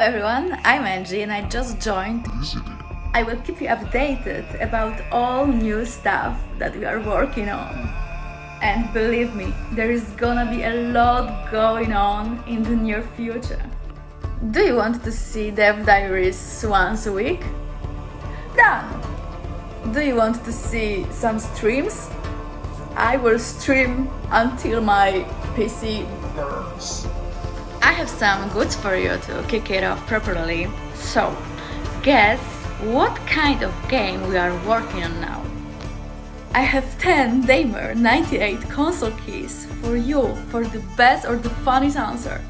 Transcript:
everyone, I'm Angie and I just joined. I will keep you updated about all new stuff that we are working on. And believe me, there is gonna be a lot going on in the near future. Do you want to see Dev Diaries once a week? Done! Do you want to see some streams? I will stream until my PC burns. I have some goods for you to kick it off properly. So, guess what kind of game we are working on now? I have 10 Daymare 98 console keys for you for the best or the funniest answer.